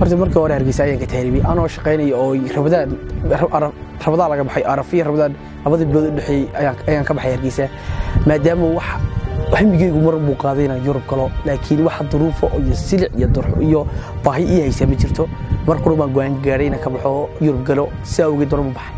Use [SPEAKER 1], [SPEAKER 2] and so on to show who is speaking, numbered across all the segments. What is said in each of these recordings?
[SPEAKER 1] horta markii hore hargeysa ayaan ka tahribay anoo shaqaynaya oo rabadaan rabadaan laga baxay arafiya rabadaan labadii bilood u dhexeeyey ayaan ka baxay hargeysa. Maadaama wax himigeygu mar buu qaaday inaan yurub galo laakiin waxa duruufo iyo silic iyo durxo iyo baahi ii haysaa ma jirto. Mar qura baan go'aan gaadhay inaan ka baxo yurub galo si awgeed doona ma baxay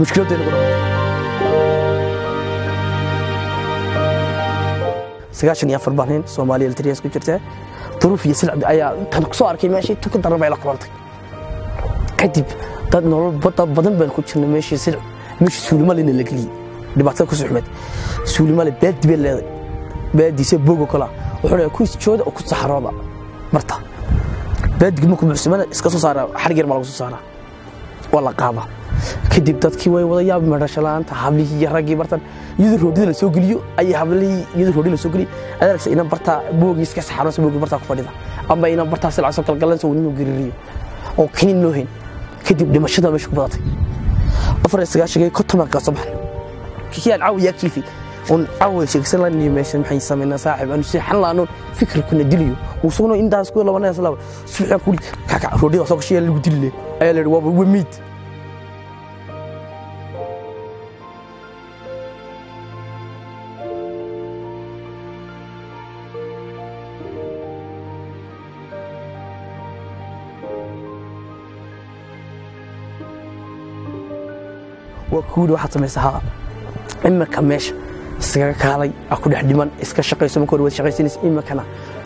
[SPEAKER 1] mushkiladdeena ku sagaashan iyo afar baan nin soomaaliya eltriyas ku jirta duruuf iyo silcbi ayaa tan ku soo arkay meeshii tuka daran bay la kulantay kadib dad nolol badan baan ku jirnay meeshii silc meeshii suulimalina la geliyey dhibaatada ku suxmed suulimale baadi bay leeday baadiisa bogo kala wuxuu ku isjooda oo ku saxarooda barta baadiga markuu buxsamana iska soo saara xarig yar baa lagu soo saaraa waa la qaadaa kadib dadkii way wada yaab madhashalaanta hablihii iyo raggii bartan iyadoo roodhida la soo geliyo ayay hablihii iyadoo roodhida la soo geliyo adaragsa inan bartaa boogii iska saxaroonsa boogii bartaa ku fadhida. Amba inan bartaa silcasoo galgalansa uu ninuu oo kinin loo hayn. Kadib dhimashada meesha ku badatay. Afar iyo sagaashankii kontomaa kaa soo baxay kii aan caawiyaa kiifi un caawiya sheegsan laniyo meesha maxay samaynaa saaxib. Aanu seexan laanoon fikirkuna diliyo uu sugno intaas ku labanaya salaba subaxaan kuli kaka roodhida soo gashay lagu dilile ayaa la yidhi waaba wamiid waa kuuli waxaad samaysa haa iminka meesha iskaga kaalay aa ku dhex dhiman iska shaqayso marka hore waad shaqaysanaysa iminkana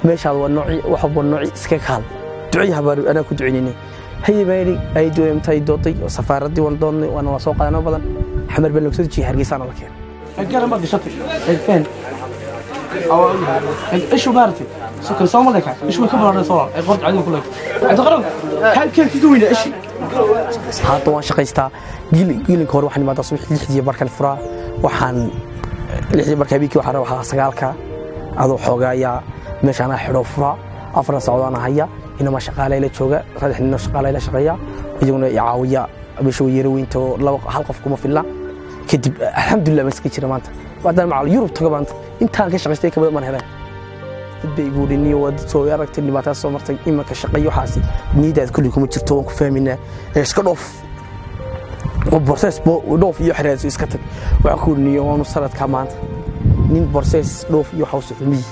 [SPEAKER 1] meeshaad waa nooci wax walba nooci iskaga kaalay ducii habaar anaa ku duceynaynay haye baa yidhi ay doomtay dooday oo safaaraddii waan doonnay waana waa soo qaadano badan xamar baa lagu soo dejiyay hargeysaana la keenay
[SPEAKER 2] الجرة ما قشطت فين؟ أو إيش بارتي؟ سكر سوما لك إيش بكبر صار قرط عليهم كلك عند غرب هل كان تدوين إيش
[SPEAKER 1] hadda waan shaqaystaa gilinka hore waxaan imaadaa subax lixdii barkan furaa waxaan lixdii barka habeenkii waxaan waxaa sagaalka. Adoo xoogaayaa meeshaan aan xidhoo furaa afarna socdaana haya inama shaqaalay la jooga. Saddex ninoo shaqaalay la shaqeeya. Iyaguna i caawiya. Meesha way yara weynta oo laba hal qof kuma filla kadib alxamdulilah baan iska jira maanta. Maadaama yurub tago maanta. Intaan ka shaqaystay ka badan baan helay dad bay igu dhiniyo waa dad soo aragtay dhibaataas soo martay imanka shaqayo waxaasi niyadaad kulli kuma jirto waan ku fahmaynaa iska dhoof. Oo borsees dhoof iyo xereeso iska tag. Waxaan ku dhiniyo waanu sanadkaa maanta. Nin borsees dhoof iyo waxa u socdo miyi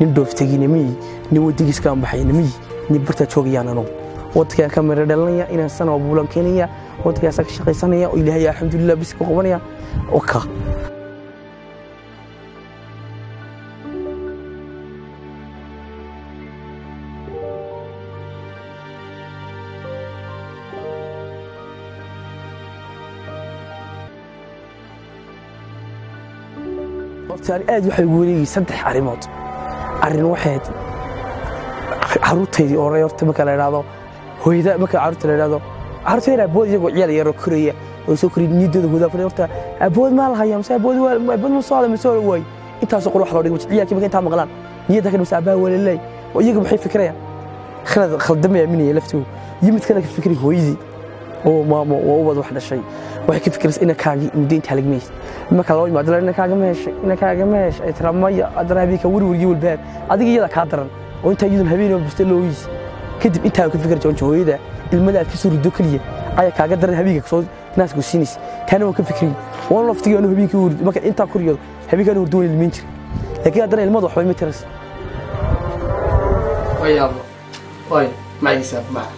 [SPEAKER 1] nin dhoof tegina miyi nin wadigiiskaan baxayna miyi nin bartaa joogayaan anugu waddankaan ka mira dhalanaya inaan sana buulan keenaya. Waddankaasa ka shaqaysanaya ilaahay alxamdulilah bis ku qabanaya waka horta ani aad waxay ugu wareegay saddex arrimood arrin waxayd caruurtaydii hore horta marka la idhaahdo hooyada marka caruurta la idhaahdo caruurta yar abood iyagoo ciyaal yaroo koraya oo soo koraya niidooda hoodaa fadhiya horta abood maa la hayaa mise abood abood ma soo hada mise waa waay intaasoo qor wax loo dhigay ciyaalkii marka intaa maqlaan niyadda ka dhimisa abaa walaalay oo iyaga maxay fikirayaan khalad khaldama aaminaya laftigu yimid kana ka fikri hooyadii oo maamo oo ubad wax dhashay waxay ka fikiraysa inankaagii mudaynta halagmaysa marka loo imaado la inankaaga ma heshay inankaaga ma heshay ay tira maya haddana habeenkaa weri werigii walbahaag adiga iyada kaa daran oo intaa iyadun habeenoo busta loogiisa kadib intaa ka fikiraysa onta hooyada ilmada aad ka soo rido keliya ayaa kaaga daran habeenka ka soo naasku siinaysa taana waan ka fikriy waan laftigii anuu habeenkii hurdo marka intaa ku riyoodo habeenkaa anuu hurdo waan ilmayn jiray laakiin haddana ilmada waxbay ma tiraysa
[SPEAKER 2] waa yaabo waay maciisa mac